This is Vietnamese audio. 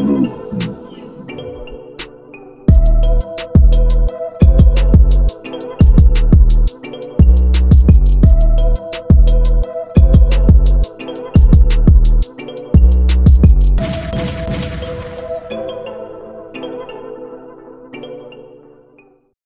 Música